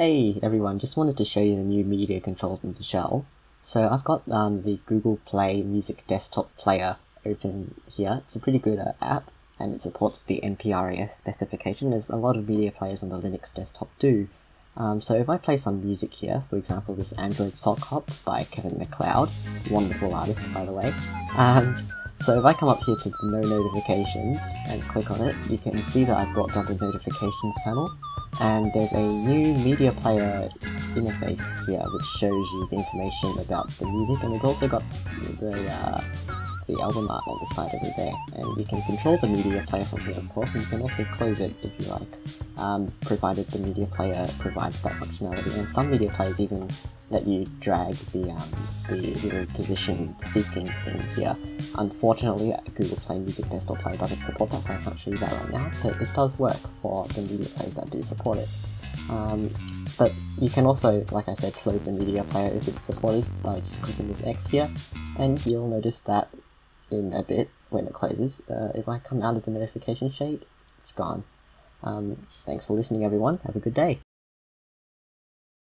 Hey everyone, just wanted to show you the new media controls in the shell. So I've got um, the Google Play Music Desktop Player open here. It's a pretty good uh, app and it supports the MPRIS specification as a lot of media players on the Linux desktop do. Um, so if I play some music here, for example this Android Sock Hop by Kevin MacLeod, wonderful artist by the way, um, so if I come up here to the no notifications and click on it, you can see that I've brought down the notifications panel and there's a new media player interface here which shows you the information about the music and it's also got the uh, the album art on the side over there and you can control the media player from here of course and you can also close it if you like um, provided the media player provides that functionality and some media players even let you drag the, um, the little position seeking thing here. Unfortunately, Google Play Music Desktop Player doesn't support that, so I can't show you that right now, but it does work for the media players that do support it. Um, but you can also, like I said, close the media player if it's supported by just clicking this X here, and you'll notice that in a bit when it closes. Uh, if I come out of the notification shade, it's gone. Um, thanks for listening everyone, have a good day.